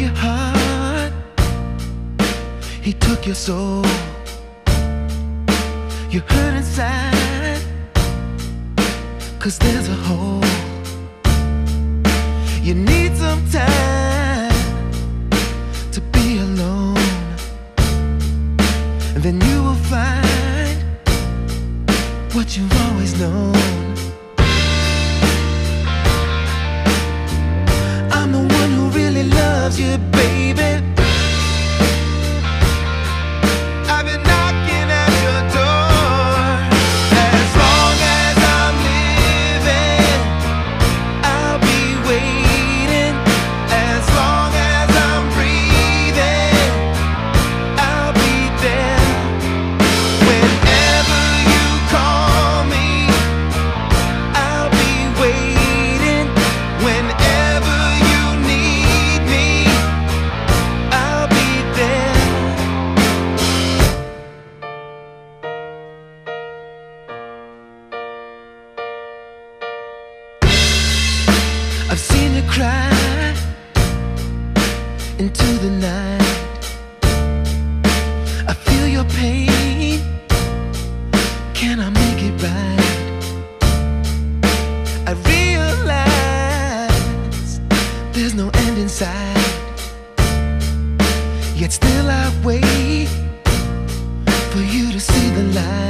took your heart. He took your soul. You hurt inside. Cause there's a hole. You need some time To be alone. And then you will find What you've always known. Loves you, I've seen you cry into the night. I feel your pain. Can I make it right? I realize there's no end in sight. Yet still I wait for you to see the light.